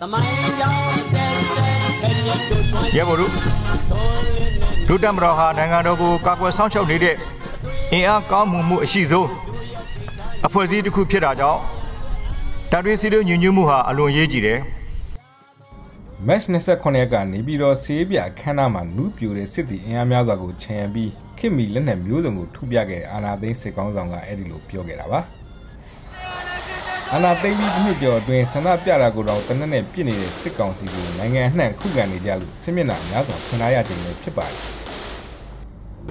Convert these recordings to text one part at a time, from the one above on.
သမိုင်းကြောင်းတဲ့တဲ့ခက်တို့ထွန်းရဲဘော်တို့ဒုတမတော်ဟာနိုင်ငံတော်ကိုကာကွယ်ဆောင်ရှောက်နေတဲ့အင်အားကောင်းမှုမှုအရှိဆုံးအဖွဲ့အစည်းတစ်ခုဖြစ်တာကြောင့်တာတွင်းစီတို့ညွညွမှုဟာအလွန်ရေးကြည့်တယ်မက်29ရက်ကနေပြီးတော့ဆေးပြခန်းနာမှာနူးပြိုတဲ့စစ်တီအင်အားများစွာကိုခြံရံပြီးခင်မီလက်နက်မျိုးစုံကိုထုပြခဲ့တဲ့အာနာသိန်းစစ်ကောင်းဆောင်ကအဲ့ဒီလိုပြောခဲ့တာပါ အာနာသိန်းပြီးတစ်နှစ်ကျော်အတွင်းဆန္ဒပြတာကိုတော့တနက်နဲ့ပြစ်နေတဲ့စစ်ကောင်စီကိုနိုင်ငံအနှံ့ခုခံနေကြလို့စစ်မျက်နှာများစွာဖွင့်ထားရခြင်းလည်းဖြစ်ပါတယ်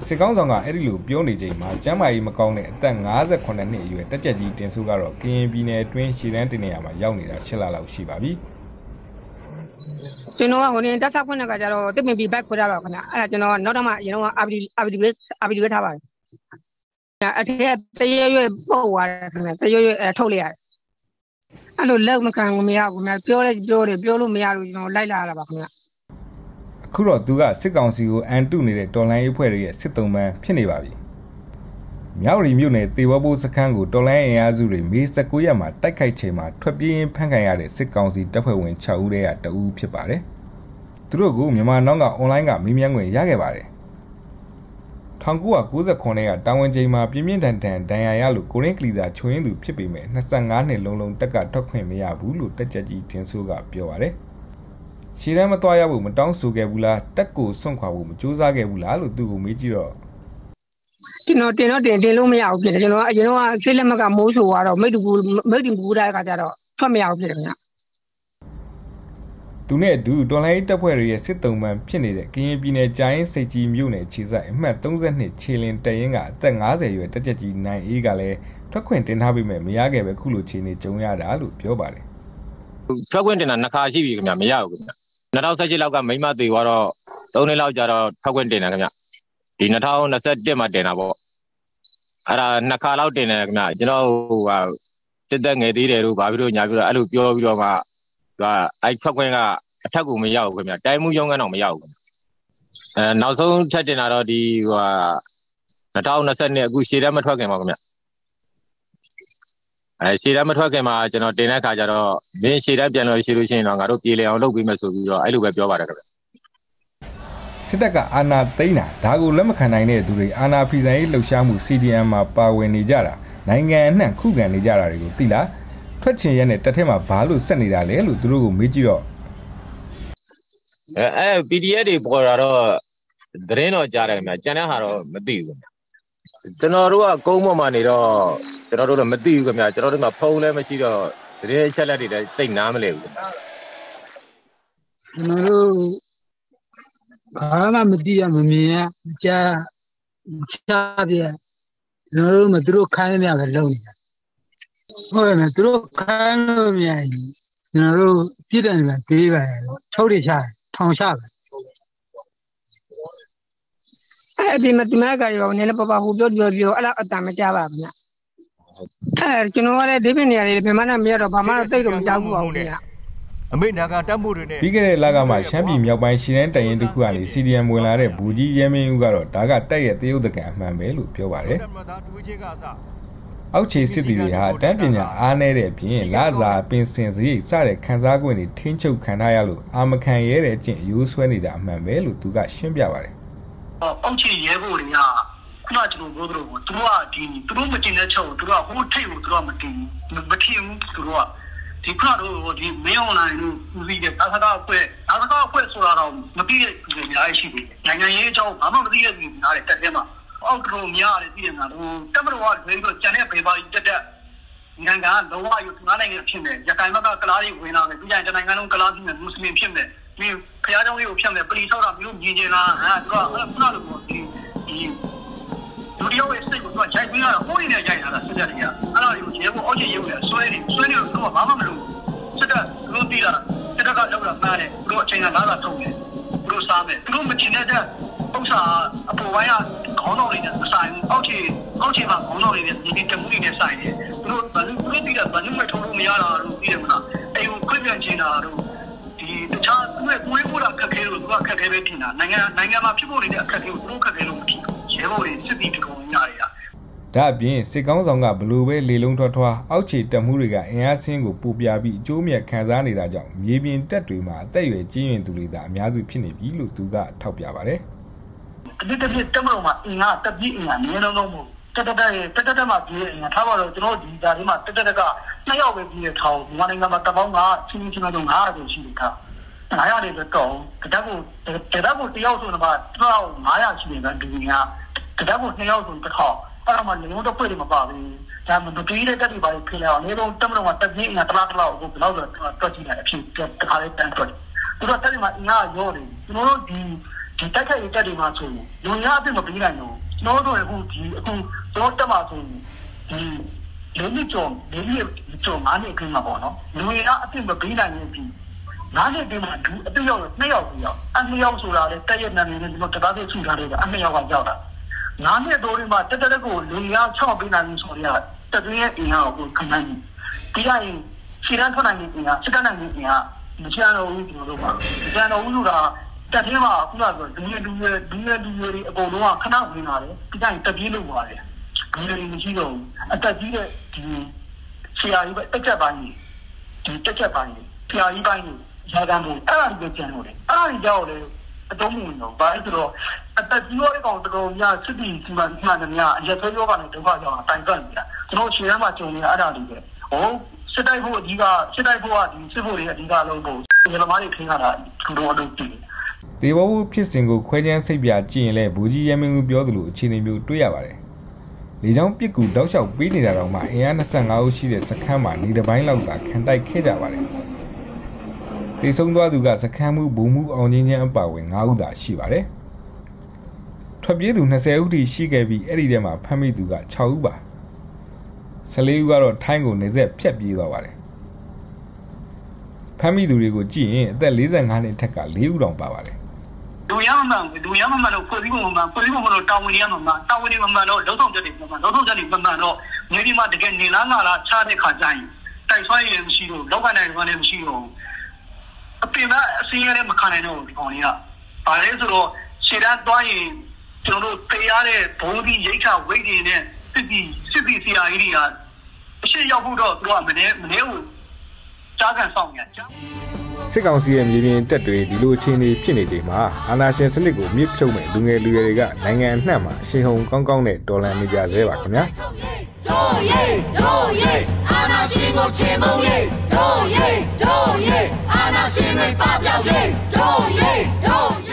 စစ်ကောင်းဆောင်ကအဲ့ဒီလိုပြောနေချိန်မှာကျမ်းမာရေးမကောင်းတဲ့အသက်58နှစ်အရွယ်တက်ကြက်ကြီးတင်ဆိုးကတော့ကရင်ပြည်နယ်အတွင်းရှည်တန်းတင်နေရမှာရောက်နေတာ၈လလောက်ရှိပါပြီကျွန်တော်ကဟိုနေတက်ဆောက်ခွင့်ကကြတော့တစ်ပင်ပြီးဘက်ခွဲရပါခဏအဲ့ဒါကျွန်တော်ကနောက်တော့မှအရင်တော့အာဘီအာဘီလေးအာဘီလေးထားပါတယ်အထက်တရရွယ်ပုတ်သွားတယ်ခင်ဗျတရရွယ်အထုတ်လိုက်ရတယ် အဲ့လိုလက်မခံဘူးမရဘူးခင်ဗျပြောလဲပြောတယ်ပြောလို့မရဘူးကျွန်တော်လိုက်လာရတာပါခင်ဗျအခုတော့သူကစစ်ကောင်စီကိုအန်တုနေတဲ့တော်လိုင်းရေးဖွဲ့တွေရဲ့စစ်တုံးပန်းဖြစ်နေပါပြီမြောက်ရီမြို့နယ်တေဝဘိုးစခန်းကိုတော်လိုင်းအင်အားစုတွေမေ19ရက်မှာတိုက်ခိုက်ချိန်မှာထွက်ပြေးဖမ်းခံရတဲ့စစ်ကောင်စီတပ်ဖွဲ့ဝင်6ဦးတည်းကတဦးဖြစ်ပါတယ်သူတို့ကမြန်မာနောက်က online ကမေးမြန်းခွင့်ရခဲ့ပါတယ် 1998ခုနှစ်ကတာဝန်ချိန်မှာပြင်းပြင်းထန်ထန်ဒဏ်ရာရလို့ကိုရင်းကလီစာချွင်းသူဖြစ်ပေမဲ့25နှစ်လုံးလုံးတက်ကထွက်ခွင့်မရဘူးလို့တက်ကြကြီးတင်ဆိုးကပြောပါတယ်။ရှည်တန်းမသွားရဘူးမတောင်းဆိုခဲ့ဘူးလားတက်ကိုစွန့်ခွာဖို့မကြိုးစားခဲ့ဘူးလားလို့သူ့ကိုမေးကြည့်တော့ကျွန်တော်တင်တော့တင်တင်လို့မရဘူးဖြစ်တယ်ကျွန်တော်အရင်တော့ဆေးလက်မကမိုးဆိုတော့မိတ်တူမိတ်တူဘူးတဲ့အခါကျတော့ထွက်မရဘူးဖြစ်တယ်ခင်ဗျ။ သူနဲ့အတူတော်လိုင်းတပ်ဖွဲ့တွေရဲ့စစ်တုံးမှန်ဖြစ်နေတဲ့ကရင်ပြည်နယ်ကြာရင်စိတ်ကြီးမြို့နယ်ခြေဆိုင်အမှတ်32ခြေလင်တရင်ကအသက်50ရွယ်တက်ကြကြီးနိုင်အေးကလည်းထွက်ခွင့်တင်ထားပြီးမဲ့မရခဲ့ပဲခုလိုခြေနေကြုံရတာလို့ပြောပါတယ်ထွက်ခွင့်တင်တာနှစ်ခါရှိပြီခင်ဗျမရဘူးခင်ဗျ2017လောက်ကမိမသေးသွားတော့3နှစ်လောက်ကြာတော့ထွက်ခွင့်တင်တယ်ခင်ဗျဒီ2021မှာတင်တာပေါ့အဲ့ဒါနှစ်ခါလောက်တင်တယ်ခင်ဗျကျွန်တော်ဟိုဟာစစ်သက်ငယ်သေးတယ်လို့ဘာဖြစ်လို့ညာပြီးတော့အဲ့လိုပြောပြီးတော့မှသူ ကအဲ့ထွက်ခွင့်ကအထက်ကိုမရောက်ဘူးခင်ဗျတိုင်းမှုရုံးကတော့မရောက်ဘူးအဲနောက်ဆုံးထပ်တင်တာတော့ဒီဟို2020အခုရှေ့တန်းမထွက်ခင်ပါခင်ဗျအဲရှေ့တန်းမထွက်ခင်မှာကျွန်တော်တင်တဲ့ခါကျတော့မင်းရှေ့တန်းပြန်လို့ရှိလို့ရှိရင်တော့ငါတို့ပြေလည်အောင်လုပ်ပေးမယ်ဆိုပြီးတော့အဲ့လိုပဲပြောပါတယ်ခင်ဗျစစ်တပ်ကအာဏာသိမ်းတာဒါကိုလက်မခံနိုင်တဲ့သူတွေအာဏာဖီဆိုင်ရေးလှုပ်ရှားမှု CDM မှာပါဝင်နေကြတာနိုင်ငံအနှံ့ခုခံနေကြတာတွေကိုသိလား ထွက်ချင်ရက်နဲ့တက်ထဲမှာဘာလို့ဆက်နေတာလဲလို့သူတို့ကိုမေးကြည့်တော့အဲအဲ PDF တွေပေါ်တာတော့သတင်းတော့ကြားတယ်ခင်ဗျကျန်တဲ့ဟာတော့မသိဘူးခင်ဗျကျွန်တော်တို့ကကုန်းပေါ်မှာနေတော့ကျွန်တော်တို့တော့မသိဘူးခင်ဗျကျွန်တော်တို့ကဖုန်းလည်းမရှိတော့သတင်းအချက်လက်တွေလည်းတိတ်နားမလဲဘူးခင်ဗျကျွန်တော်တို့ဘာမှမသိရမမြင်ရမကြားချပြကျွန်တော်တို့မသူတို့ခိုင်းရမယ်လုံနေတာ ဟုတ်တယ်သူတို့ခိုင်းလို့မရဘူးကျွန်တော်တို့ပြည့်တယ်ပဲပေးပါတယ်ထုတ်ရချထောင်ချပဲအဲ့ဒီမတိမကရောနည်းနည်းပပဟိုပြောပြောပြောအဲ့လောက်အတန်မကြပါဘူးညအဲ့ကျွန်တော်ကလည်းဒီပင်နေရာလေးမြန်မာနဲ့မရတော့ဘာမှတော့တိတ်တော့မကြောက်ဘူးပါဘူးညအမေနာကတပ်မှုတွေနဲ့ပြီးခဲ့တဲ့လကမှရှမ်းပြည်မြောက်ပိုင်းရှင်းတန်းတရင်တစ်ခုကနေ CDM ဝင်လာတဲ့ဘူကြီးရဲမင်းဦးကတော့ဒါကတက်ရဲ့တရုတ်တကန်အမှန်ပဲလို့ပြောပါတယ် အောက်ခြေစစ်တီတွေဟာတန်းပညာအားနည်းတဲ့အပြင်လစာပင်စင်စရိတ်စတဲ့ခန်းစား권တွေထိန်းချုပ်ခံထားရလို့အာမခံရဲတဲ့အကျင့်အယိုးဆွဲနေတာအမှန်ပဲလို့သူကရှင်းပြပါတယ်။အောက်ခြေရဲဘော်တွေကခုနကျွန်တော်ပြောသလိုသူတို့ကဒီသူတို့မတင်တဲ့ချက်ကိုသူတို့ကဟိုထိတ်ကိုသူတို့ကမတင်ဘူးမထင်ဘူးသူတို့ကဒီခုနတို့ဒီမင်းအွန်လိုင်းတို့ဦးစီးတဲ့သာသနာ့အဖွဲ့သာသနာ့အဖွဲ့ဆိုတာတော့မပြီးတဲ့လူတွေအများကြီးရှိတယ်။နိုင်ငံရေးအကြောင်းဘာမှမသိတဲ့လူတွေများတယ်တက်တဲ့မှာ အောက်တော်များတယ်ပြည်နေတာဟိုတက်မတော်ကဒွေးတော့ကျန်တဲ့ပေပါကြီးတက်တက်နိုင်ငံကလောကယူငါးနိုင်ငံဖြစ်မယ်ရခိုင်ဘက်ကကလားတွေဝင်လာမယ်ပြီးရင်တနိုင်ငံလုံးကလားပြည်မယ်မွတ်စလင်ဖြစ်မယ်ပြီးခရစ်ယာန်တွေကိုဖြတ်မယ်ပလီဆောက်တာမျိုးမြင်ကျင်လားဟာသူကခုနလိုပေါ့ဒီဒီလူတယောက်ရဲ့စိတ်ကိုသူကဂျိုက်ပြီးတော့ဟိုးနေနေဂျိုက်လာတာစစ်တပ်တွေကအဲ့ဒါကိုရဲဘောအောက်ချင်ရဲဘောဆွဲနေဆွဲနေတော့သူကဘာမှမလုပ်စစ်တပ်လို့တီးလာစစ်တပ်ကလောက်တာမှားတယ်သူတို့အချိန်ကလာတာထုတ်တယ်သူတို့စားမယ်သူတို့မချင်တဲ့ ဥစ္စာအပေါ်ပိုင်းကခေါင်းဆောင်တွေနဲ့ဆိုင်အောက်ခြေအောက်ခြေမှာခေါင်းဆောင်တွေနဲ့ဒီတမှုတွေနဲ့ဆိုင်တယ်သူတို့ဘယ်လိုသူတို့ပြီးတာဘယ်လိုမှထုတ်လို့မရတာလို့ပြီးတယ်မလားအဲကိုခွင့်ပြန်ချင်တာတို့ဒီတခြားသူ့ရဲ့ကိုယ်ကိုယ်တာခက်ခဲလို့သူကခက်ခဲပဲထင်တာနိုင်ငံနိုင်ငံမှာဖြစ်ပေါ်နေတဲ့အခက်အခဲကိုသူတို့ခက်ခဲလို့မထင်ဘူးရဲဘော်တွေစစ်တီတကုံညာတွေကတဒါအပြင်စစ်ကောင်းဆောင်ကဘလို့ပဲလေလုံးထွားထွားအောက်ခြေတက်မှုတွေကအင်အားစင်းကိုပူပြပြီးအကျိုးမြတ်ခံစားနေတာကြောင့်မြေပြင်တက်တွေမှာအသက်အရွယ်ကြီးရင်သူတွေသာအများစုဖြစ်နေပြီလို့သူကထောက်ပြပါတယ် တတိတတိတက်မလို့မှာအင်အားတက်ပြီးအင်အားနည်းလုံးလုံးမို့တက်တက်ရဲ့တက်တက်မှာပြေးအင်အားထားပါတော့ကျွန်တော်ဒီဓာတ်ဒီမှာတက်တက်ကနှစ်ယောက်ပဲပြေးရထောင်းဒီနိုင်ငံမှာတပေါင်းကချင်းချင်းချင်းတော့900ကိုရှိတယ်ထား900လေးတော့တော့တတက်ကိုတတက်ကိုတယောက်ဆိုတော့တော့900ရှိတယ်ကဒီကတတက်ကို2ယောက်ဆိုတစ်ထောင်အဲ့တော့မှလည်းတော့ပြည့်တယ်မပါဘူးဒါမှမတူတဲ့တက်တွေပါဖြစ်လာအောင်လေတော့တက်မလို့မှာတက်ပြီးအင်အားတလားတလားကိုဘယ်လောက်တော့တွက်ကြည့်လိုက်အဖြစ်တခါလေးတန်းတွက်သူတို့တက်တွေမှာအင်အားရောတယ်ကျွန်တော်တို့ဒီ ဒီတက်ခက်ရတက်တွေမှာဆိုရင်လူရအပြစ်မပြီးနိုင်တော့ကျွန်တော်တို့အခုဒီအခုကျွန်တော်တက်မှာဆိုရင်ဒီလေးနှစ်ကျော်လေးနှစ်ကျော်ငါးနှစ်ခင်းမှာပေါ့နော်လူရအပြစ်မပြီးနိုင်ရင်ဒီငါးနှစ်ဒီမှာဒီအပြစ်ရောက်နှစ်ယောက်ပြီးရောက်အနှစ်ယောက်ဆိုတာလေတက်ရနာနေတယ်ဒီလိုတကားသေးချူထားတယ်ကအနှစ်ယောက်ကရောက်တာငါးနှစ်တိုးဒီမှာတက်တက်ကိုလူရချောက်ပြီးနိုင်ဆိုရတက်တွင်းရဲ့အင်အားကိုခဏကြီးဒီလိုက်ခြေရန်ထွက်နိုင်နေတယ်ခြေတတ်နိုင်နေတယ်မချမ်းတော့ဘူးကျွန်တော်တို့ပါမချမ်းတော့ဘူးဆိုတာ တက်သေးမှာခုနကဒူးရဒူးရဒူးရဒူးရတွေအကုန်လုံးကခဏဝင်လာတယ်ဒီတိုင်းတက်ပြေးလို့ပါတယ်ဒူးရတွေမရှိတော့ဘူးအတက်ကြီးတဲ့ဒီဆရာကြီးပဲတက်ချက်ပိုင်းကြီးဒီတက်ချက်ပိုင်းကြီးဆရာကြီးပိုင်းကြီးရာဂန်ဘူးအဲ့ဒါတွေကျန်လို့တယ်အဲ့ဒါတွေကြောက်တယ်အတုံးမဝင်တော့ဘာလို့ဆိုတော့အတက်ကြီးရောကောင်တော်တော်များစစ်တီစီမံစီမံတွေများအရက်သေးရောကနေဒုက္ခကြောင့်တိုင်ပတ်နေတာကျွန်တော်ရှင်းရမှာကြုံနေတာအဲ့ဒါတွေပဲဟိုစစ်တိုက်ဖို့အဓိကစစ်တိုက်ဖို့ကဒီစစ်ဖို့တွေအဓိကလုံးဖို့ညီမလေးခင်းရတာသူတို့အလုပ်ကြည့်တယ် ဒေဝဝဖြစ်စဉ်ကိုခွဲခြမ်းစိတ်ပြကြည့်ရင်လည်းဘူကြီးရဲမင်းဦးပြောသလိုအခြေအနေမျိုးတွေ့ရပါတယ်။လေချောင်းပစ်ကူတောက်လျှောက်ပေးနေတာတော့မှအင်အား25ဦးရှိတဲ့စခန်းမှာနေတပိုင်းလောက်သာခံတိုက်ခဲ့ကြပါတယ်။တေဆုံးသွားသူကစခန်းမှုဘူမှုအောင်ချင်းချင်းအပါဝင်9ဦးသာရှိပါတယ်။ထွက်ပြေးသူ20ဦးထိရှိခဲ့ပြီးအဲ့ဒီထဲမှာဖမ်းမိသူက6ဦးပါ။14ဦးကတော့ထိုင်းကိုနေဆက်ဖြတ်ပြေးသွားပါတယ်။ဖမ်းမိသူတွေကိုကြည့်ရင်အသက်45နှစ်ထက်က4ဦးတောင်ပါပါတယ် လူရမမှန်လူရမမှန်တော့ဖွဲ့စည်းပုံမှန်ဖွဲ့စည်းပုံမှန်တော့တာဝန်ရမမှန်တာဝန်ရမမှန်တော့လုံဆောင်ချက်တွေမှန်လုံဆောင်ချက်တွေမှန်တော့မြေဒီမှာတကယ်နေလားငါလားချတဲ့ခါကျရင်တိုက်ဆွဲရင်မရှိတော့လောက်ကနိုင်ကလည်းမရှိတော့အပြင်ကအစင်းရတဲ့မခံနိုင်တော့ဒီကောင်လေးကဘာလဲဆိုတော့ခြေတန်းသွားရင်ကျွန်တော်တို့တေးရတဲ့ဘုံဒီရိတ်ခဝိတ်တွေနဲ့စစ်တီစစ်တီစီယာကြီးတွေကအရှိရောက်ဖို့တော့သူကမနေမနေဘူးကြားကန်ဆောင်ရကြား စစ်ကောင်စီရဲ့မြေပြင်တက်တွေဒီလိုအခြေအနေဖြစ်နေချိန်မှာအာဏာရှင်စနစ်ကိုမြစ်ဖြုတ်မဲ့လူငယ်လူရွယ်တွေကနိုင်ငံအနှံ့မှာရှင်ဟုန်ကောင်းကောင်းနဲ့တော်လှန်နေကြသေးပါခင်ဗျာတို့ရဲ့တို့ရဲ့အာနာရှင်ကိုချေမုံရဲ့တို့ရဲ့တို့ရဲ့အာနာရှင်တွေပပျောက်ရဲ့တို့ရဲ့တို့